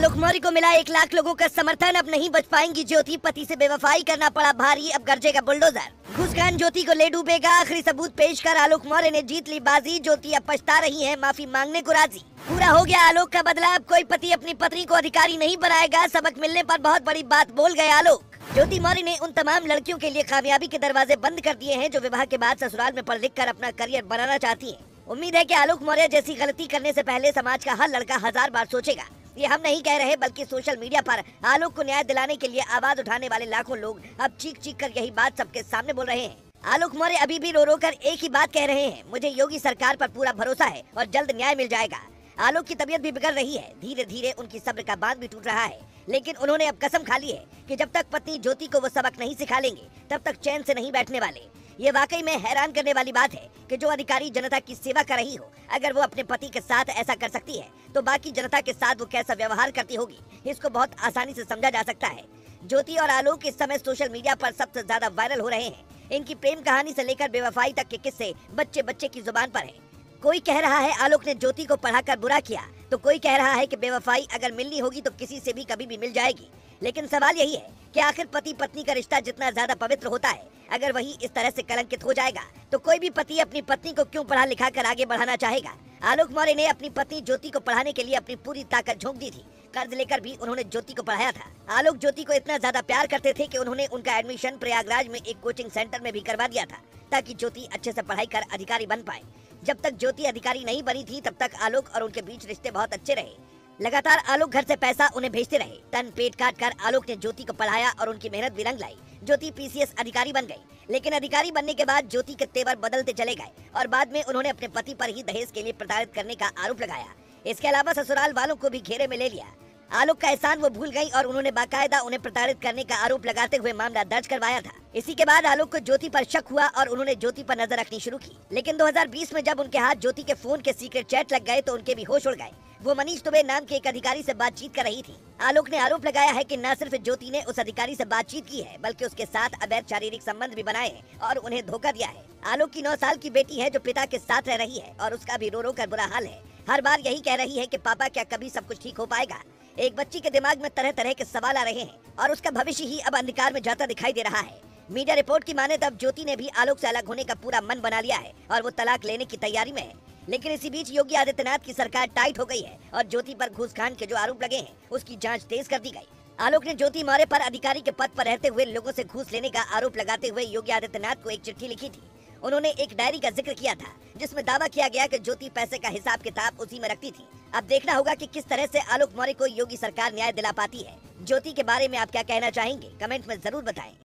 आलोक मौर्य को मिला एक लाख लोगों का समर्थन। अब नहीं बच पाएँगी ज्योति। पति से बेवफाई करना पड़ा भारी। अब गरजेगा बुलडोजर। घुसखान ज्योति को ले डूबेगा। आखिरी सबूत पेश कर आलोक मौर्य ने जीत ली बाजी। ज्योति अब पछता रही है। माफ़ी मांगने को राज़ी। पूरा हो गया आलोक का बदला अब कोई पति अपनी पत्नी को अधिकारी नहीं बनाएगा। सबक मिलने पर बहुत बड़ी बात बोल गए आलोक। ज्योति मौर्य ने उन तमाम लड़कियों के लिए कामयाबी के दरवाजे बंद कर दिए हैं, जो विवाह के बाद ससुराल में पढ़ लिख कर अपना करियर बनाना चाहती हैं। उम्मीद है कि आलोक मौर्य जैसी गलती करने से पहले समाज का हर लड़का हज़ार बार सोचेगा। ये हम नहीं कह रहे, बल्कि सोशल मीडिया पर आलोक को न्याय दिलाने के लिए आवाज़ उठाने वाले लाखों लोग अब चीख चीख कर यही बात सबके सामने बोल रहे हैं। आलोक मौर्य अभी भी रो रो कर एक ही बात कह रहे हैं, मुझे योगी सरकार पर पूरा भरोसा है और जल्द न्याय मिल जाएगा। आलोक की तबीयत भी बिगड़ रही है धीरे धीरे उनकी सब्र का बाँध भी टूट रहा है। लेकिन उन्होंने अब कसम खा ली है कि जब तक पत्नी ज्योति को वो सबक नहीं सिखा लेंगे, तब तक चैन से नहीं बैठने वाले। ये वाकई में हैरान करने वाली बात है कि जो अधिकारी जनता की सेवा कर रही हो, अगर वो अपने पति के साथ ऐसा कर सकती है तो बाकी जनता के साथ वो कैसा व्यवहार करती होगी, इसको बहुत आसानी से समझा जा सकता है। ज्योति और आलोक इस समय सोशल मीडिया पर सबसे ज़्यादा वायरल हो रहे हैं। इनकी प्रेम कहानी से लेकर बेवफाई तक के किस्से बच्चे बच्चे की ज़ुबान पर है। कोई कह रहा है आलोक ने ज्योति को पढ़ाकर बुरा किया तो कोई कह रहा है कि बेवफाई अगर मिलनी होगी तो किसी से भी कभी भी मिल जाएगी। लेकिन सवाल यही है कि आखिर पति पत्नी का रिश्ता जितना ज़्यादा पवित्र होता है, अगर वही इस तरह से कलंकित हो जाएगा तो कोई भी पति अपनी पत्नी को क्यों पढ़ा लिखा कर आगे बढ़ाना चाहेगा? आलोक मौर्य ने अपनी पत्नी ज्योति को पढ़ाने के लिए अपनी पूरी ताकत झोंक दी थी। कर्ज लेकर भी उन्होंने ज्योति को पढ़ाया था। आलोक ज्योति को इतना ज़्यादा प्यार करते थे कि उन्होंने उनका एडमिशन प्रयागराज में एक कोचिंग सेंटर में भी करवा दिया था, ताकि ज्योति अच्छे से पढ़ाई कर अधिकारी बन पाए। जब तक ज्योति अधिकारी नहीं बनी थी, तब तक आलोक और उनके बीच रिश्ते बहुत अच्छे रहे। लगातार आलोक घर से पैसा उन्हें भेजते रहे। तन पेट काट कर आलोक ने ज्योति को पढ़ाया और उनकी मेहनत भी रंग लाई। ज्योति पीसीएस अधिकारी बन गई। लेकिन अधिकारी बनने के बाद ज्योति के तेवर बदलते चले गए और बाद में उन्होंने अपने पति पर ही दहेज के लिए प्रताड़ित करने का आरोप लगाया। इसके अलावा ससुराल वालों को भी घेरे में ले लिया। आलोक का एहसान वो भूल गई और उन्होंने बाकायदा उन्हें प्रताड़ित करने का आरोप लगाते हुए मामला दर्ज करवाया था। इसी के बाद आलोक को ज्योति पर शक हुआ और उन्होंने ज्योति पर नज़र रखनी शुरू की। लेकिन 2020 में जब उनके हाथ ज्योति के फ़ोन के सीक्रेट चैट लग गए तो उनके भी होश उड़ गए। वो मनीष दुबे नाम के एक अधिकारी से बातचीत कर रही थी। आलोक ने आरोप लगाया है कि न सिर्फ़ ज्योति ने उस अधिकारी से बातचीत की है, बल्कि उसके साथ अवैध शारीरिक संबंध भी बनाए हैं और उन्हें धोखा दिया है। आलोक की नौ साल की बेटी है जो पिता के साथ रह रही है और उसका भी रो रो कर बुरा हाल है। हर बार यही कह रही है कि पापा, क्या कभी सब कुछ ठीक हो पाएगा? एक बच्ची के दिमाग में तरह तरह के सवाल आ रहे हैं और उसका भविष्य ही अब अंधकार में जाता दिखाई दे रहा है। मीडिया रिपोर्ट की माने तब ज्योति ने भी आलोक से अलग होने का पूरा मन बना लिया है और वो तलाक लेने की तैयारी में है। लेकिन इसी बीच योगी आदित्यनाथ की सरकार टाइट हो गई है और ज्योति पर घूसखान के जो आरोप लगे हैं, उसकी जाँच तेज कर दी गई। आलोक ने ज्योति मौर्य पर अधिकारी के पद पर रहते हुए लोगों से घूस लेने का आरोप लगाते हुए योगी आदित्यनाथ को एक चिट्ठी लिखी थी। उन्होंने एक डायरी का ज़िक्र किया था, जिसमें दावा किया गया कि ज्योति पैसे का हिसाब किताब उसी में रखती थी। अब देखना होगा कि किस तरह से आलोक मौर्य को योगी सरकार न्याय दिला पाती है। ज्योति के बारे में आप क्या कहना चाहेंगे, कमेंट में ज़रूर बताएँ।